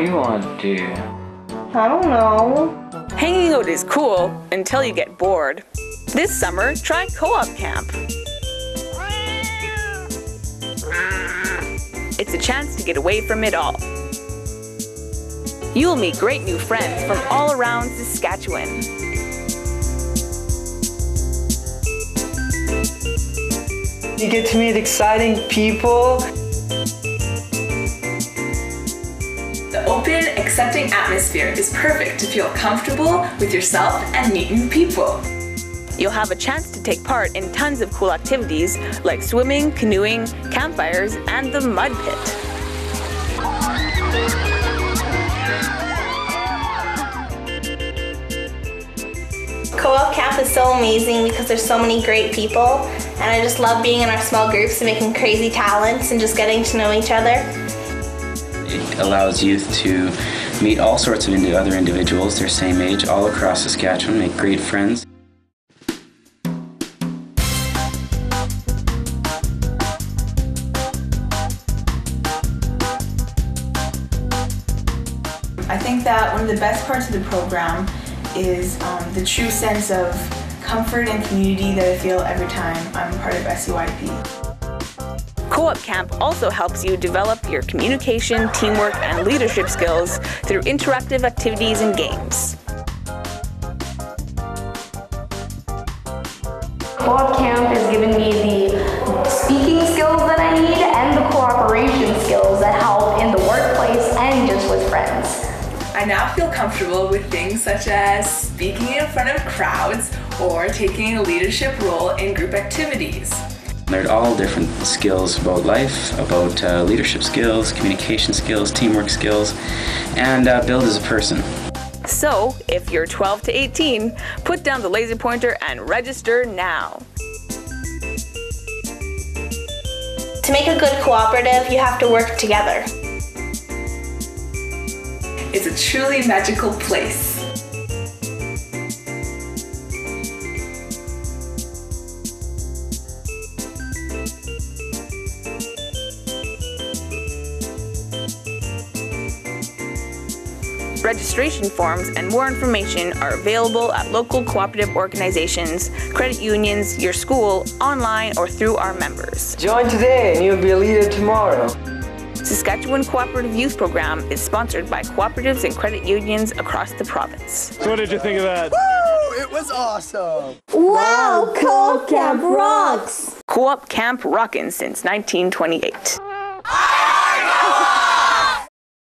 What you want to do? I don't know. Hanging out is cool until you get bored. This summer, try co-op camp. It's a chance to get away from it all. You'll meet great new friends from all around Saskatchewan. You get to meet exciting people. The open, accepting atmosphere is perfect to feel comfortable with yourself and meet new people. You'll have a chance to take part in tons of cool activities like swimming, canoeing, campfires, and the mud pit. Co-op camp is so amazing because there's so many great people and I just love being in our small groups and making crazy talents and just getting to know each other. It allows youth to meet all sorts of other individuals their same age all across Saskatchewan, make great friends. I think that one of the best parts of the program is um, the true sense of comfort and community that I feel every time I'm part of SUIP. Co-op camp also helps you develop your communication, teamwork, and leadership skills through interactive activities and games. Co-op camp has given me the speaking skills that I need and the cooperation skills that help in the workplace and just with friends. I now feel comfortable with things such as speaking in front of crowds or taking a leadership role in group activities. Learned all different skills about life, about uh, leadership skills, communication skills, teamwork skills, and uh, build as a person. So, if you're 12 to 18, put down the laser pointer and register now. To make a good cooperative, you have to work together. It's a truly magical place. Registration forms and more information are available at local cooperative organizations, credit unions, your school, online, or through our members. Join today and you'll be a leader tomorrow. Saskatchewan Cooperative Youth Program is sponsored by cooperatives and credit unions across the province. So what did you think of that? Woo! It was awesome! Wow, Co-op Camp rocks! Co-op Camp rockin' since 1928. Ah!